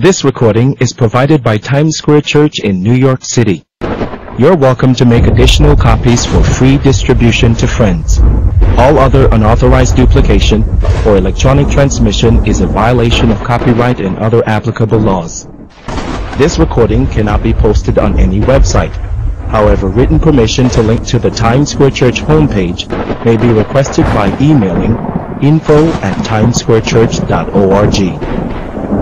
This recording is provided by Times Square Church in New York City. You're welcome to make additional copies for free distribution to friends. All other unauthorized duplication or electronic transmission is a violation of copyright and other applicable laws. This recording cannot be posted on any website. However, written permission to link to the Times Square Church homepage may be requested by emailing info at timessquarechurch.org.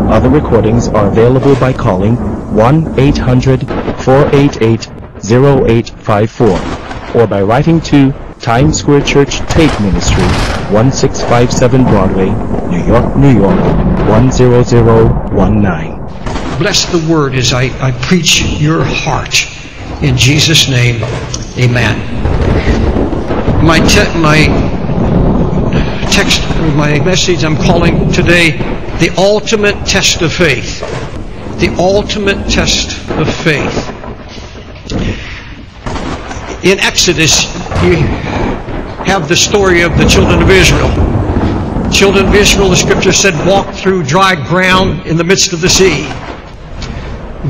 Other recordings are available by calling 1-800-488-0854 or by writing to Times Square Church Tape Ministry, 1657 Broadway, New York, New York, 10019. Bless the word as I, I preach your heart. In Jesus' name, amen. My, te- my text, my message I'm calling today, the ultimate test of faith. The ultimate test of faith. In Exodus, you have the story of the children of Israel. Children of Israel, the scripture said, walked through dry ground in the midst of the sea.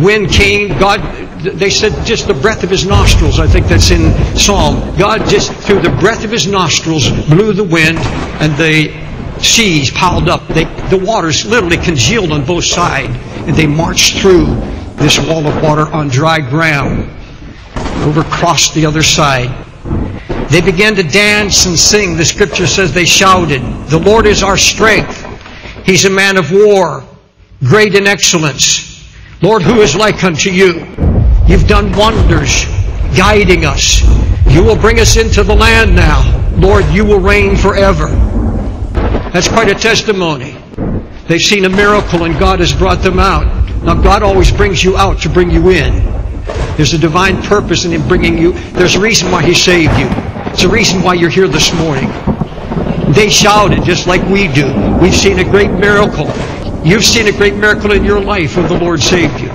Wind came, God, they said just the breath of his nostrils, I think that's in Psalm. God just, through the breath of his nostrils, blew the wind and the seas piled up. They, the waters literally congealed on both sides and they marched through this wall of water on dry ground over crossed the other side. They began to dance and sing. The scripture says they shouted, The Lord is our strength. He's a man of war, great in excellence. Lord, who is like unto you? You've done wonders, guiding us. You will bring us into the land now. Lord, you will reign forever. That's quite a testimony. They've seen a miracle and God has brought them out. Now, God always brings you out to bring you in. There's a divine purpose in Him bringing you. There's a reason why He saved you. It's a reason why you're here this morning. They shouted just like we do. We've seen a great miracle. You've seen a great miracle in your life when the Lord saved you.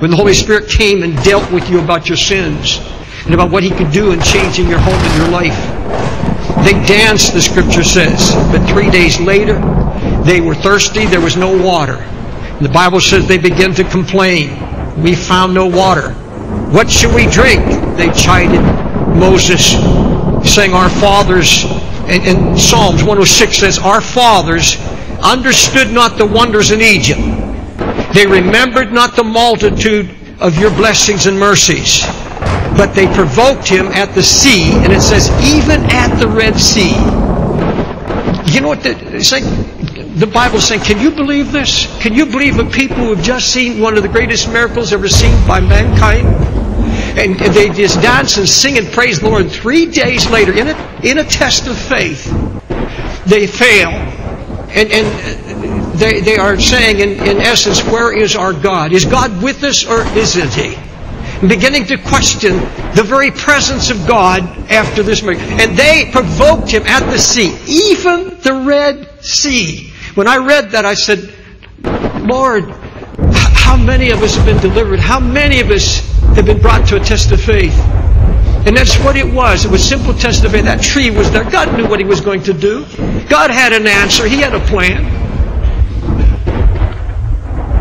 When the Holy Spirit came and dealt with you about your sins and about what He could do in changing your home and your life. They danced, the scripture says, but three days later, they were thirsty, there was no water. And the Bible says they began to complain. We found no water. What should we drink? They chided Moses, saying, Our fathers, and, and Psalms 106 says, Our fathers understood not the wonders in Egypt. They remembered not the multitude of your blessings and mercies. But they provoked him at the sea, and it says, even at the Red Sea. You know what the, it's like the Bible's saying, can you believe this? Can you believe a people who have just seen one of the greatest miracles ever seen by mankind? And they just dance and sing and praise the Lord. Three days later, in a, in a test of faith, they fail. And, and they, they are saying, in, in essence, where is our God? Is God with us or isn't He? Beginning to question the very presence of God after this miracle. And they provoked Him at the sea, even the Red Sea. When I read that, I said, Lord, how many of us have been delivered? How many of us have been brought to a test of faith? And that's what it was. It was simple test of faith. That tree was there. God knew what He was going to do. God had an answer. He had a plan.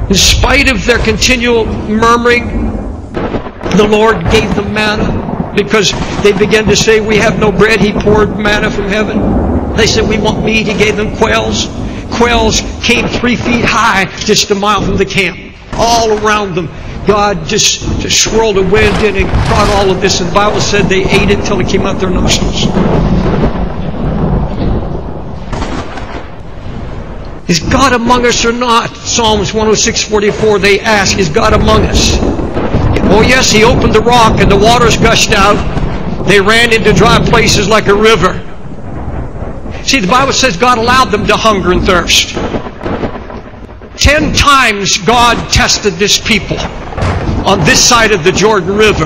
In spite of their continual murmuring, the Lord gave them manna because they began to say, We have no bread. He poured manna from heaven. They said, We want meat. He gave them quails quails came three feet high just a mile from the camp. All around them, God just, just swirled a wind in and brought all of this. And the Bible said they ate it till it came out their nostrils. Is God among us or not? Psalms 106:44. They ask, Is God among us? Oh, yes, He opened the rock and the waters gushed out. They ran into dry places like a river. See, the Bible says God allowed them to hunger and thirst. Ten times God tested this people on this side of the Jordan River.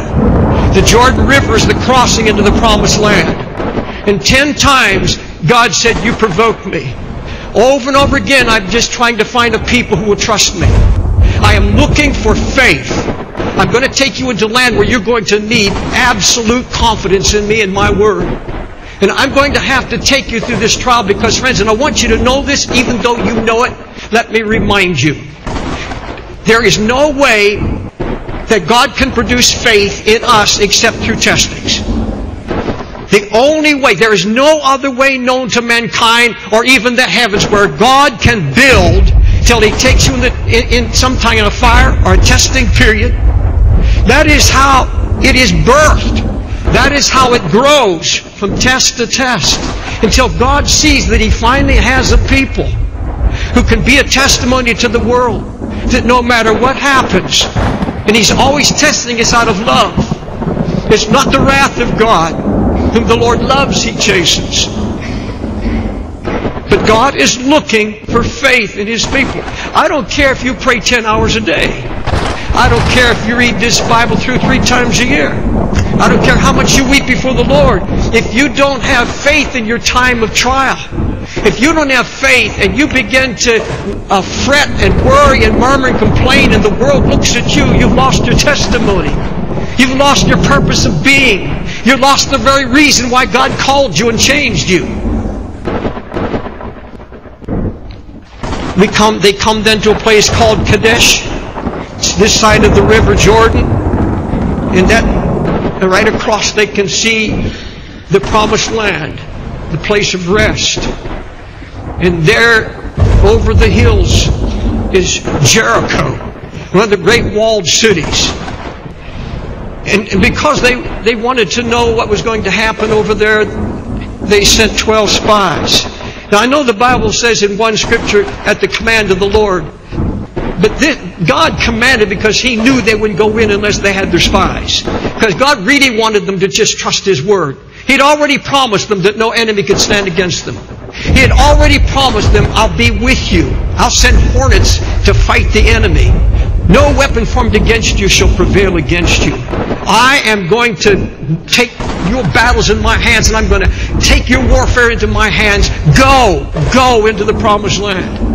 The Jordan River is the crossing into the promised land. And ten times God said, You provoked me. Over and over again, I'm just trying to find a people who will trust me. I am looking for faith. I'm going to take you into land where you're going to need absolute confidence in me and my word. And I'm going to have to take you through this trial because, friends, and I want you to know this even though you know it, let me remind you. There is no way that God can produce faith in us except through testings. The only way, there is no other way known to mankind or even the heavens where God can build till He takes you in, the, in, in sometime in a fire or a testing period. That is how it is birthed. That is how it grows from test to test until God sees that He finally has a people who can be a testimony to the world that no matter what happens, and He's always testing us out of love. It's not the wrath of God. Whom the Lord loves, He chastens. But God is looking for faith in His people. I don't care if you pray 10 hours a day. I don't care if you read this Bible through three times a year. I don't care how much you weep before the Lord. If you don't have faith in your time of trial, if you don't have faith and you begin to uh, fret and worry and murmur and complain and the world looks at you, you've lost your testimony. You've lost your purpose of being. You've lost the very reason why God called you and changed you. We come, they come then to a place called Kadesh. This side of the river Jordan. And that right across they can see the promised land, the place of rest. And there, over the hills, is Jericho, one of the great walled cities. And, and, because they, they wanted to know what was going to happen over there, they sent 12 spies. Now, I know the Bible says in one scripture, at the command of the Lord, but this, God commanded because He knew they wouldn't go in unless they had their spies. Because God really wanted them to just trust His word. He'd already promised them that no enemy could stand against them. He had already promised them, I'll be with you. I'll send hornets to fight the enemy. No weapon formed against you shall prevail against you. I am going to take your battles in my hands and I'm going to take your warfare into my hands. Go, go into the promised land.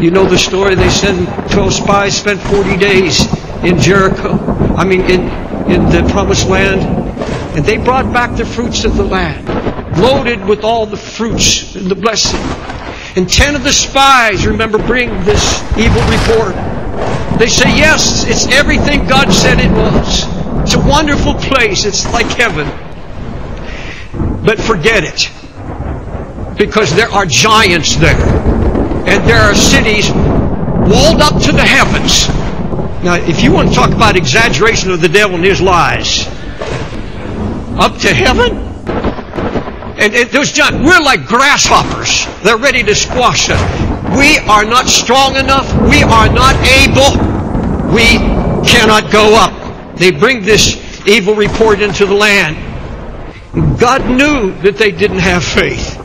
You know the story. They sent 12 spies, spent 40 days in Jericho. I mean, in, in the promised land. And they brought back the fruits of the land, loaded with all the fruits and the blessing. And 10 of the spies, remember, bring this evil report. They say, yes, it's everything God said it was. It's a wonderful place. It's like heaven. But forget it. Because there are giants there and there are cities walled up to the heavens. Now, if you want to talk about exaggeration of the devil and his lies, up to heaven? And, those giants, we're like grasshoppers. They're ready to squash us. We are not strong enough. We are not able. We cannot go up. They bring this evil report into the land. God knew that they didn't have faith.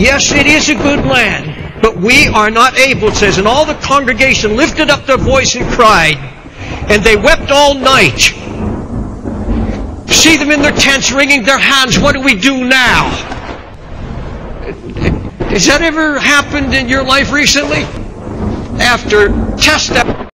Yes, it is a good land, but we are not able, it says. And all the congregation lifted up their voice and cried, and they wept all night. See them in their tents wringing their hands. What do we do now? Has that ever happened in your life recently? After test